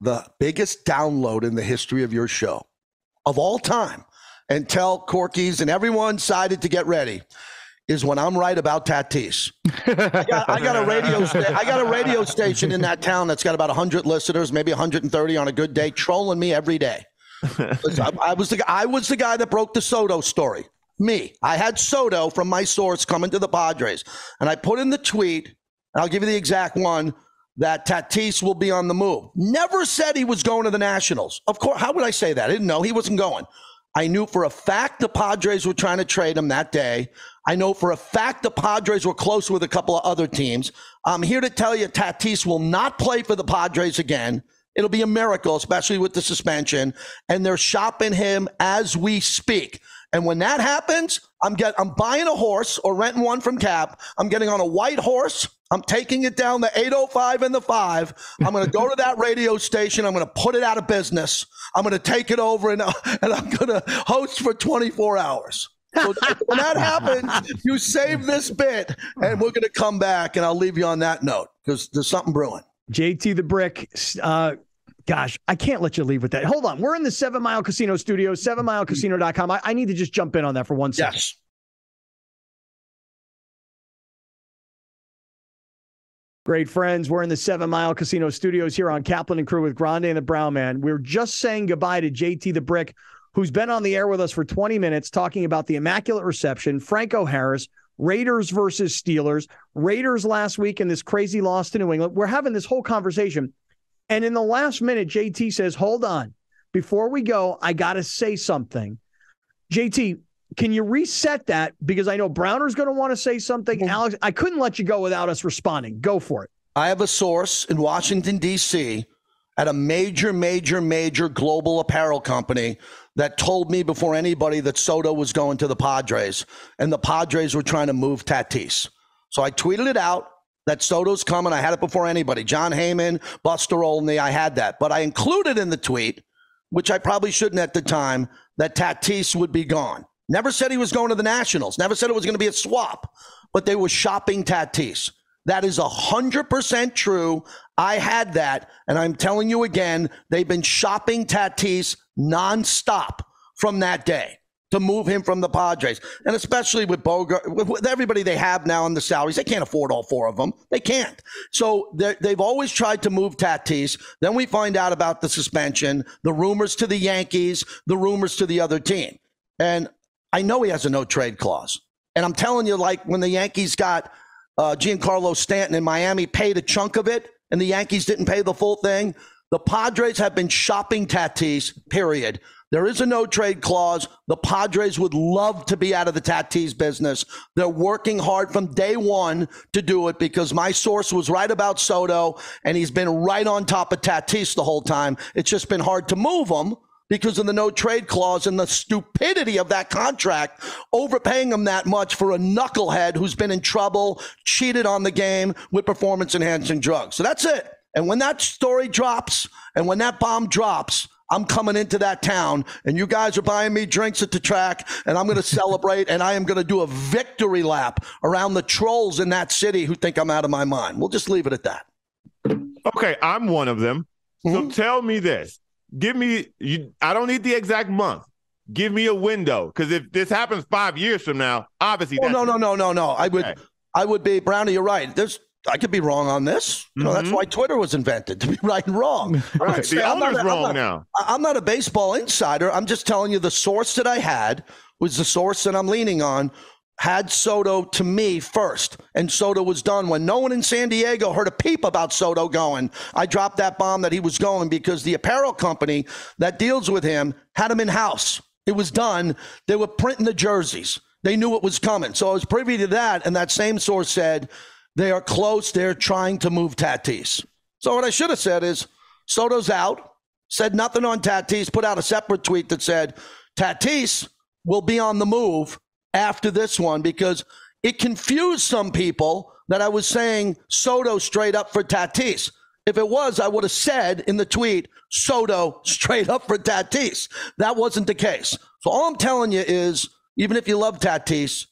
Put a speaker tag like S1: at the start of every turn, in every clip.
S1: the biggest download in the history of your show of all time and tell Corky's and everyone decided to get ready is when I'm right about Tatis. I, got, I got a radio. Sta- I got a radio station in that town that's got about 100 listeners, maybe 130 on a good day, trolling me every day. I, I was the I was the guy that broke the Soto story. Me, I had Soto from my source coming to the Padres, and I put in the tweet. And I'll give you the exact one that Tatis will be on the move. Never said he was going to the Nationals. Of course, how would I say that? I didn't know he wasn't going. I knew for a fact the Padres were trying to trade him that day. I know for a fact the Padres were close with a couple of other teams. I'm here to tell you Tatis will not play for the Padres again. It'll be a miracle, especially with the suspension. And they're shopping him as we speak. And when that happens, I'm get I'm buying a horse or renting one from Cap. I'm getting on a white horse. I'm taking it down the 805 and the 5. I'm going to go to that radio station. I'm going to put it out of business. I'm going to take it over and, and I'm going to host for 24 hours. So when that happens, you save this bit and we're going to come back and I'll leave you on that note because there's something brewing.
S2: JT the Brick, uh, Gosh, I can't let you leave with that. Hold on. We're in the Seven Mile Casino studio, sevenmilecasino.com. I, I need to just jump in on that for one second.
S1: Yes.
S2: Great friends. We're in the Seven Mile Casino studios here on Kaplan and Crew with Grande and the Brown Man. We're just saying goodbye to JT the Brick, who's been on the air with us for 20 minutes talking about the Immaculate Reception, Franco Harris, Raiders versus Steelers, Raiders last week, and this crazy loss to New England. We're having this whole conversation. And in the last minute, JT says, Hold on. Before we go, I got to say something. JT, can you reset that? Because I know Browner's going to want to say something. Well, Alex, I couldn't let you go without us responding. Go for it.
S1: I have a source in Washington, D.C. at a major, major, major global apparel company that told me before anybody that Soto was going to the Padres and the Padres were trying to move Tatis. So I tweeted it out that Soto's coming. I had it before anybody. Jon Heyman, Buster Olney, I had that. But I included in the tweet, which I probably shouldn't at the time, that Tatis would be gone. Never said he was going to the Nationals. Never said it was going to be a swap, but they were shopping Tatis. That is 100% true. I had that. And I'm telling you again, they've been shopping Tatis nonstop from that day to move him from the Padres. And especially with Bogart, with everybody they have now on the salaries, they can't afford all four of them. They can't. So they've always tried to move Tatis. Then we find out about the suspension, the rumors to the Yankees, the rumors to the other team. And I know he has a no trade clause. And I'm telling you, like when the Yankees got uh, Giancarlo Stanton in Miami, paid a chunk of it, and the Yankees didn't pay the full thing. The Padres have been shopping Tatis, period. There is a no trade clause. The Padres would love to be out of the Tatis business. They're working hard from day one to do it because my source was right about Soto and he's been right on top of Tatis the whole time. It's just been hard to move him because of the no trade clause and the stupidity of that contract, overpaying him that much for a knucklehead who's been in trouble, cheated on the game with performance enhancing drugs. So that's it. And when that story drops and when that bomb drops, I'm coming into that town and you guys are buying me drinks at the track and I'm going to celebrate and I am going to do a victory lap around the trolls in that city who think I'm out of my mind. We'll just leave it at that.
S3: Okay, I'm one of them. Mm-hmm. So tell me this. Give me you I don't need the exact month. Give me a window cuz if this happens 5 years from now, obviously
S1: oh, no, no, no, no, no. I would I would be Brownie, you're right. There's I could be wrong on this. You know, mm-hmm. that's why Twitter was invented to be right and wrong.
S3: Right. The owner's wrong
S1: I'm not,
S3: now.
S1: I'm not a baseball insider. I'm just telling you the source that I had was the source that I'm leaning on. Had Soto to me first, and Soto was done when no one in San Diego heard a peep about Soto going. I dropped that bomb that he was going because the apparel company that deals with him had him in house. It was done. They were printing the jerseys. They knew it was coming. So I was privy to that, and that same source said they are close. They're trying to move Tatis. So what I should have said is Soto's out, said nothing on Tatis, put out a separate tweet that said Tatis will be on the move after this one because it confused some people that I was saying Soto straight up for Tatis. If it was, I would have said in the tweet, Soto straight up for Tatis. That wasn't the case. So all I'm telling you is, even if you love Tatis,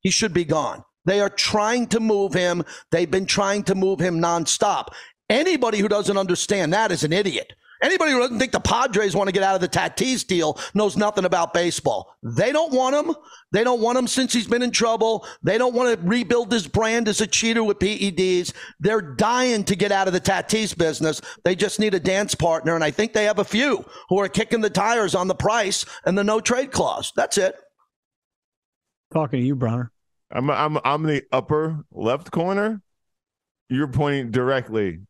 S1: he should be gone. They are trying to move him. They've been trying to move him nonstop. Anybody who doesn't understand that is an idiot. Anybody who doesn't think the Padres want to get out of the Tatis deal knows nothing about baseball. They don't want him. They don't want him since he's been in trouble. They don't want to rebuild his brand as a cheater with PEDs. They're dying to get out of the Tatis business. They just need a dance partner, and I think they have a few who are kicking the tires on the price and the no trade clause. That's it.
S2: Talking to you, Browner.
S3: I'm I'm I'm the upper left corner. You're pointing directly.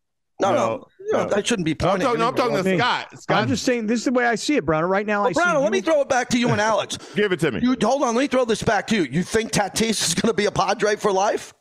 S1: No, no, no, no. I shouldn't be pointing.
S3: No, I'm talking, no, I'm talking to
S2: Me.
S3: Scott. Scott,
S2: I'm just saying this is the way I see it, Browner. Right now, I
S1: Well,
S2: see.
S1: Brown, let me throw it back to you and Alex.
S3: give it to me.
S1: You hold on. Let me throw this back to you. You think Tatis is going to be a Padre for life?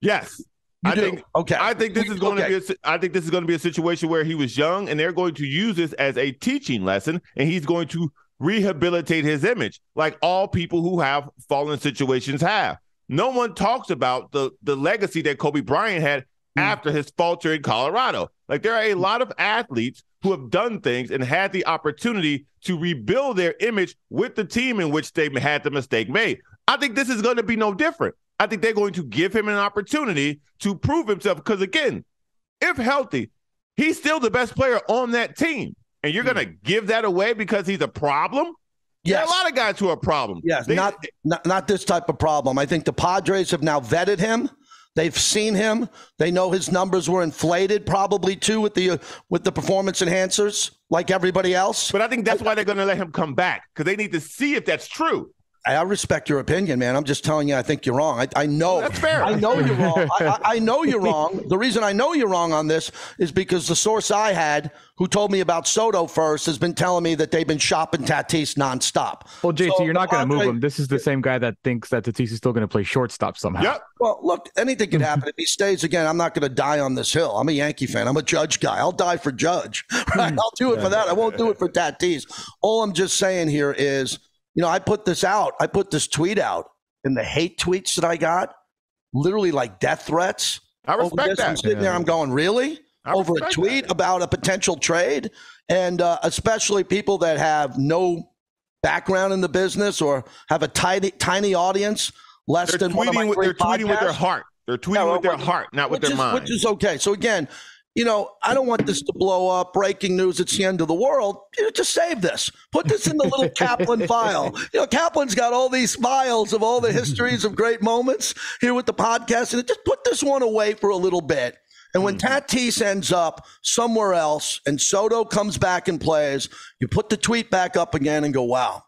S3: yes.
S1: You
S3: I
S1: do.
S3: think
S1: okay.
S3: I think this is going
S1: Okay.
S3: to be. A, I think this is going to be a situation where he was young, and they're going to use this as a teaching lesson, and he's going to rehabilitate his image, like all people who have fallen situations have. No one talks about the the legacy that Kobe Bryant had Hmm. after his falter in Colorado. Like there are a hmm. lot of athletes who have done things and had the opportunity to rebuild their image with the team in which they had the mistake made. I think this is going to be no different. I think they're going to give him an opportunity to prove himself because again, if healthy, he's still the best player on that team. And you're going to hmm. give that away because he's a problem? There are a lot of guys who are problems.
S1: Yes,
S3: They-
S1: not, not not this type of problem. I think the Padres have now vetted him. They've seen him. They know his numbers were inflated, probably too, with the uh, with the performance enhancers, like everybody else.
S3: But I think that's why they're going to let him come back because they need to see if that's true.
S1: I respect your opinion, man. I'm just telling you, I think you're wrong. I, I know.
S3: That's fair.
S1: I know you're wrong. I, I, I know you're wrong. The reason I know you're wrong on this is because the source I had, who told me about Soto first, has been telling me that they've been shopping Tatis nonstop.
S4: Well, JT,
S1: So
S4: you're not going to move him. This is the same guy that thinks that Tatis is still going to play shortstop somehow.
S3: Yep.
S1: Well, look, anything can happen. If he stays again, I'm not going to die on this hill. I'm a Yankee fan. I'm a Judge guy. I'll die for Judge. Right? I'll do it for that. I won't do it for Tatis. All I'm just saying here is, you know, I put this out. I put this tweet out, and the hate tweets that I got, literally like death threats.
S3: I respect
S1: that. I'm sitting there. I'm going, really?
S3: I
S1: over a tweet
S3: that.
S1: about a potential trade, and uh, especially people that have no background in the business or have a tiny tiny audience, less
S3: They're
S1: than one of my
S3: with, they're
S1: great
S3: tweeting with their heart. They're tweeting
S1: Yeah,
S3: with their heart, not with their
S1: is,
S3: mind.
S1: Which is okay. So again, you know, I don't want this to blow up. Breaking news. It's the end of the world. You know, just save this. Put this in the little Kaplan file. You know, Kaplan's got all these files of all the histories of great moments here with the podcast, and just put this one away for a little bit. And when hmm. Tatis ends up somewhere else and Soto comes back and plays, you put the tweet back up again and go, wow.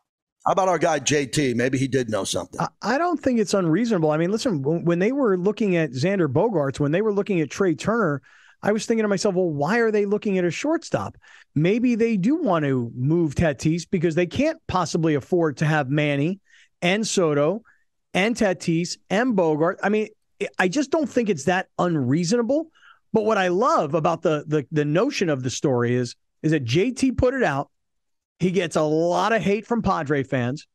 S1: How about our guy JT? Maybe he did know something.
S2: I- I don't think it's unreasonable. I mean, listen, when when they were looking at Xander Bogaerts, when they were looking at Trea Turner, I was thinking to myself, well, why are they looking at a shortstop? Maybe they do want to move Tatis because they can't possibly afford to have Manny and Soto and Tatis and Bogart. I mean, I just don't think it's that unreasonable. But what I love about the the the notion of the story is is that JT put it out. He gets a lot of hate from Padre fans.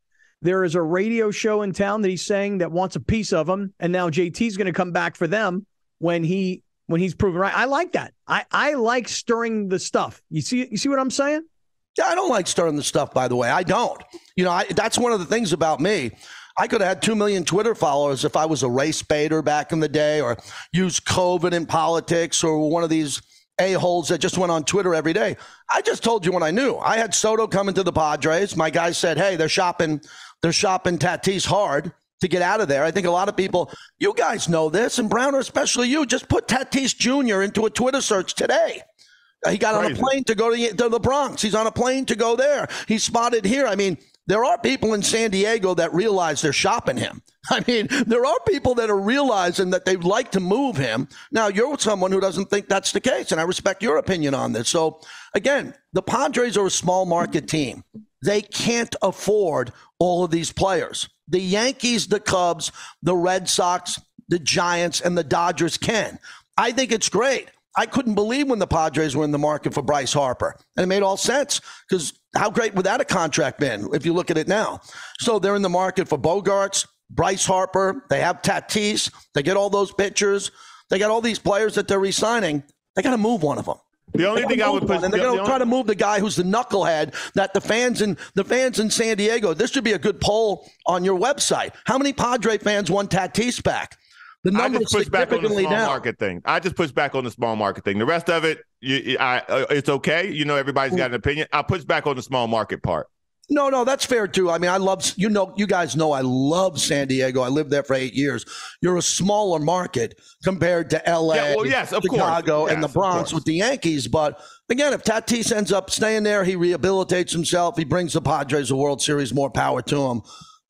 S2: There is a radio show in town that he's saying that wants a piece of him, and now JT's going to come back for them when he when he's proven right. I like that. I I like stirring the stuff. You see you see what I'm saying?
S1: Yeah, I don't like stirring the stuff, by the way. I don't. You know, I, that's one of the things about me. I could have had 2 million Twitter followers if I was a race baiter back in the day or used COVID in politics or one of these a-holes that just went on Twitter every day. I just told you what I knew. I had Soto coming to the Padres. My guy said, hey, they're shopping, they're shopping Tatis hard to get out of there. I think a lot of people, you guys know this, and Browner, especially you, just put Tatis Jr. into a Twitter search today. He got on a plane to go to, to the Bronx. He's on a plane to go there. He's spotted here. I mean, there are people in San Diego that realize they're shopping him. I mean, there are people that are realizing that they'd like to move him. Now, you're someone who doesn't think that's the case, and I respect your opinion on this. So, again, the Padres are a small market team. They can't afford all of these players. The Yankees, the Cubs, the Red Sox, the Giants, and the Dodgers can. I think it's great. I couldn't believe when the Padres were in the market for Bryce Harper. And it made all sense because how great would that a contract been if you look at it now? So they're in the market for Bogaerts, Bryce Harper. They have Tatis. They get all those pitchers. They got all these players that they're re-signing. They got to move one of them.
S3: The only thing I would put,
S1: and they're
S3: the-
S1: going
S3: the
S1: to try
S3: only-
S1: to move the guy who's the knucklehead that the fans in the fans in San Diego. This should be a good poll on your website. How many Padre fans want Tatis back? The
S3: I
S1: numbers
S3: just push back on the
S1: significantly
S3: small
S1: down.
S3: market thing. I just push back on the small market thing. The rest of it, you, I, uh, it's okay. You know, everybody's got an opinion. I push back on the small market part.
S1: No, no, that's fair too. I mean, I love you know, you guys know I love San Diego. I lived there for eight years. You're a smaller market compared to LA,
S3: Yeah, well, yes, of course.
S1: Chicago, and the Bronx with the Yankees. But again, if Tatis ends up staying there, he rehabilitates himself. He brings the Padres a World Series. More power to him.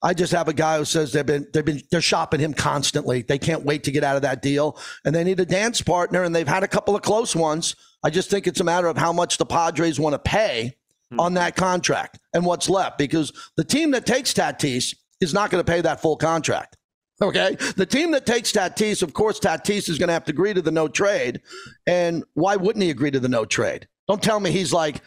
S1: I just have a guy who says they've been they've been they're shopping him constantly. They can't wait to get out of that deal, and they need a dance partner. And they've had a couple of close ones. I just think it's a matter of how much the Padres want to pay Hmm. on that contract and what's left because the team that takes Tatis is not going to pay that full contract. Okay. The team that takes Tatis, of course, Tatis is going to have to agree to the no trade. And why wouldn't he agree to the no trade? Don't tell me he's like,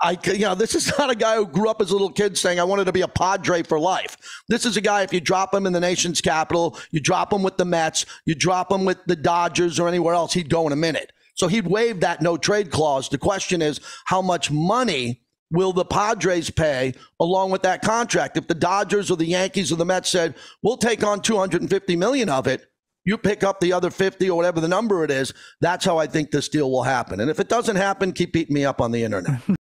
S1: I, you know, this is not a guy who grew up as a little kid saying, I wanted to be a Padre for life. This is a guy, if you drop him in the nation's capital, you drop him with the Mets, you drop him with the Dodgers or anywhere else, he'd go in a minute. So he'd waive that no trade clause. The question is, how much money will the Padres pay along with that contract? If the Dodgers or the Yankees or the Mets said, we'll take on 250 million of it, you pick up the other 50 or whatever the number it is, that's how I think this deal will happen. And if it doesn't happen, keep beating me up on the internet.